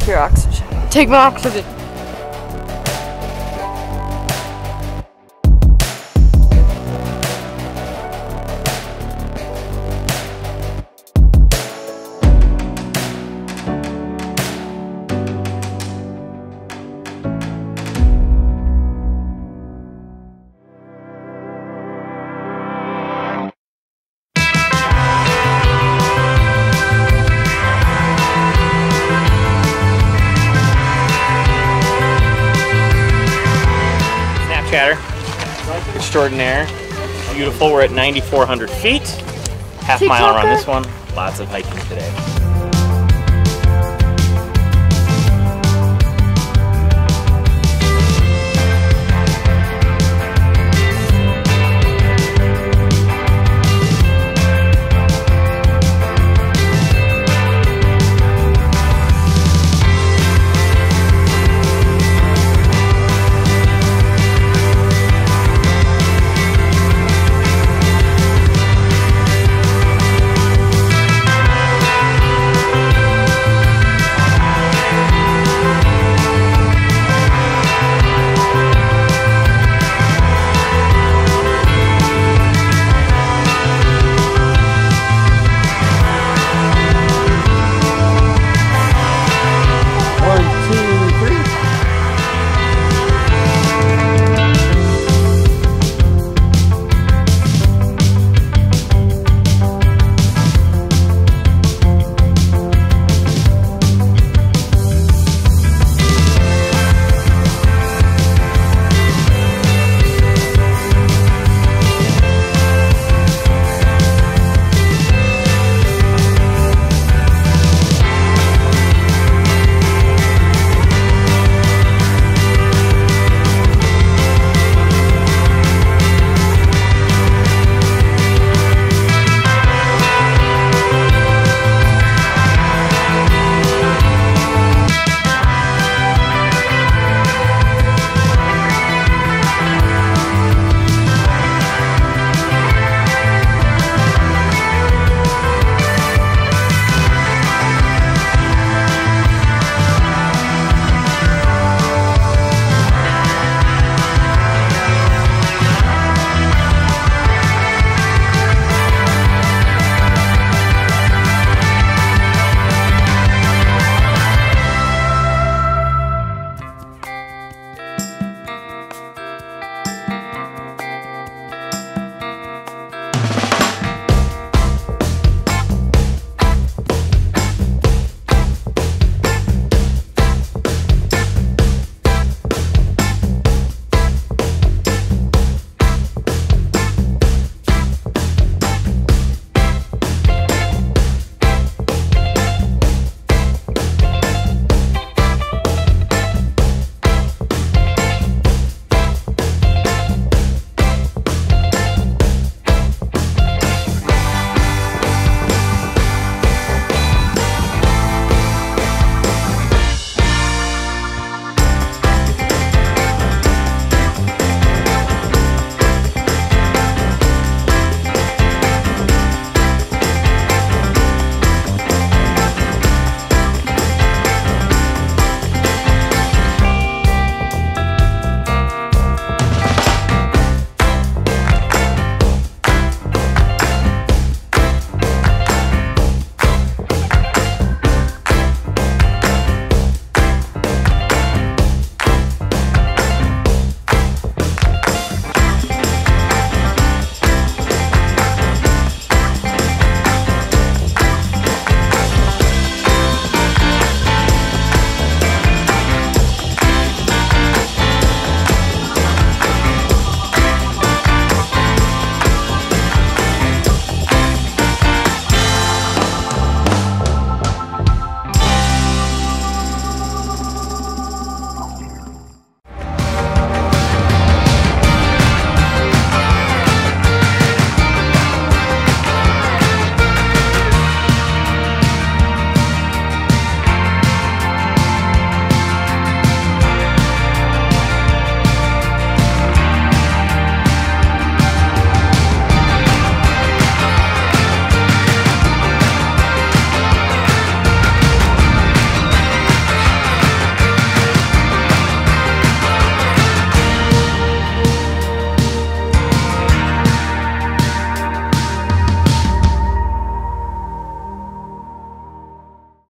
Take your oxygen. Take my oxygen. Extraordinaire. Beautiful. We're at 9,400 feet. Half mile around this one. Lots of hiking today.